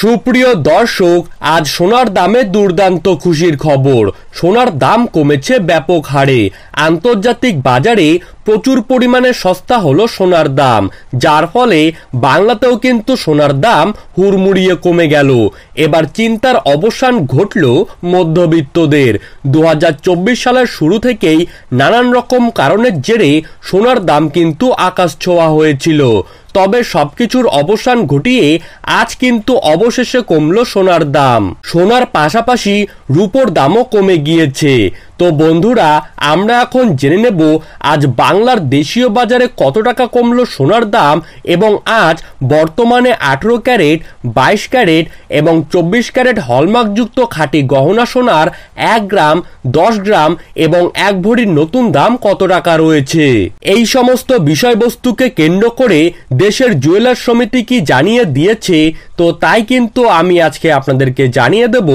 সুপ্রিয় দর্শক, আজ সোনার দামে দুর্দান্ত খুশির খবর। সোনার দাম কমেছে ব্যাপক হারে। আন্তর্জাতিক বাজারে প্রচুর পরিমাণে সস্তা হলো সোনার দাম। যার ফলে বাংলাতেও কিন্তু সোনার দাম হুড়মুড়িয়ে কমে গেল। এবার চিন্তার অবসান ঘটল মধ্যবিত্তদের। দু হাজার চব্বিশ সালের শুরু থেকেই নানান রকম কারণের জেরে সোনার দাম কিন্তু আকাশ ছোঁয়া হয়েছিল। তবে সবকিছুর অবসান ঘটিয়ে আজ কিন্তু অবশেষে কমল সোনার দাম। সোনার পাশাপাশি রূপোর দামও কমে গিয়েছে। তো বন্ধুরা, আমরা এখন জেনে নেব আজ বাংলার দেশীয় বাজারে কত টাকা কমলো সোনার দাম এবং আজ বর্তমানে আঠেরো ক্যারেট, বাইশ ক্যারেট এবং চব্বিশ ক্যারেট হলমার্কযুক্ত খাঁটি গহনা সোনার এক গ্রাম, দশ গ্রাম এবং এক ভরির নতুন দাম কত টাকা রয়েছে? এই সমস্ত বিষয়বস্তুকে কেন্দ্র করে দেশের জুয়েলার সমিতি কি জানিয়ে দিয়েছে? তো তাই কিন্তু আমি আজকে আপনাদেরকে জানিয়ে দেব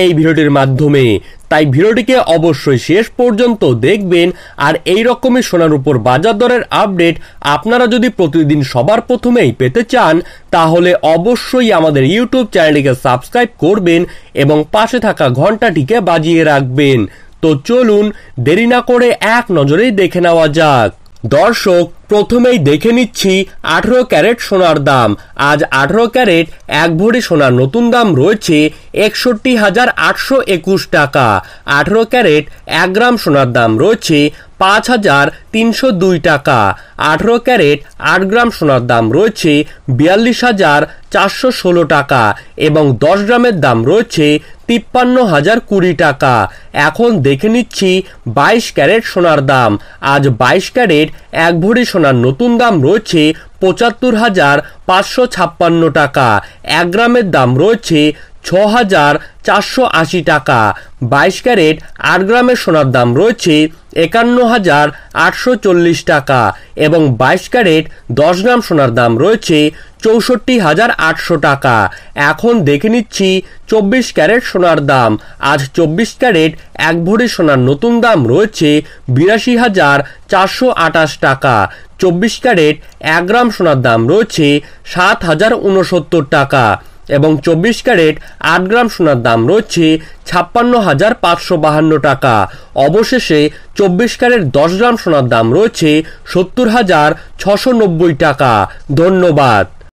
এই ভিডিওটির মাধ্যমে। তাই ভিডিওটিকে অবশ্যই শেষ পর্যন্ত দেখবেন আর এই রকমই সোনার উপর বাজার দরের আপডেট আপনারা যদি প্রতিদিন সবার প্রথমেই পেতে চান, তাহলে অবশ্যই আমাদের ইউটিউব চ্যানেলটিকে সাবস্ক্রাইব করবেন এবং পাশে থাকা ঘন্টাটিকে বাজিয়ে রাখবেন। তো চলুন দেরি না করে এক নজরেই দেখে নেওয়া যাক। দর্শক, প্রথমেই দেখে নিচ্ছি আঠেরো ক্যারেট সোনার দাম। আজ আঠেরো ক্যারেট, এক ভরি সোনার নতুন দাম রয়েছে একষট্টি হাজার আটশো একুশ টাকা। আঠেরো ক্যারেট, এক গ্রাম সোনার দাম রয়েছে পাঁচ হাজার তিনশো দুই টাকা। আঠেরো ক্যারেট আট গ্রাম সোনার দাম রয়েছে বিয়াল্লিশ হাজার চারশো ষোলো টাকা এবং দশ গ্রামের দাম রয়েছে তিপ্পান্ন হাজার কুড়ি টাকা। এখন দেখে নিচ্ছি বাইশ ক্যারেট সোনার দাম। আজ বাইশ ক্যারেট এক ভরি সোনার নতুন দাম রয়েছে পঁচাত্তর হাজার পাঁচশো ছাপ্পান্ন টাকা। এক গ্রামের দাম রয়েছে ছ হাজার চারশো আশি টাকা। বাইশ ক্যারেট আট গ্রামের সোনার দাম রয়েছে একান্ন হাজার আটশো চল্লিশ টাকা এবং বাইশ ক্যারেট দশ গ্রাম সোনার দাম রয়েছে চৌষট্টি হাজার আটশো টাকা। এখন দেখে নিচ্ছি চব্বিশ ক্যারেট সোনার দাম। আজ চব্বিশ ক্যারেট এক ভরি সোনার নতুন দাম রয়েছে বিরাশি হাজার চারশো আটাশ টাকা। চব্বিশ ক্যারেট এক গ্রাম সোনার দাম রয়েছে সাত হাজার উনসত্তর টাকা এবং চব্বিশ ক্যারেট আট গ্রাম সোনার দাম রয়েছে ছাপ্পান্ন হাজার পাঁচশো বাহান্ন টাকা। অবশেষে চব্বিশ ক্যারেট দশ গ্রাম সোনার দাম রয়েছে সত্তর হাজার ছশো নব্বই টাকা। ধন্যবাদ।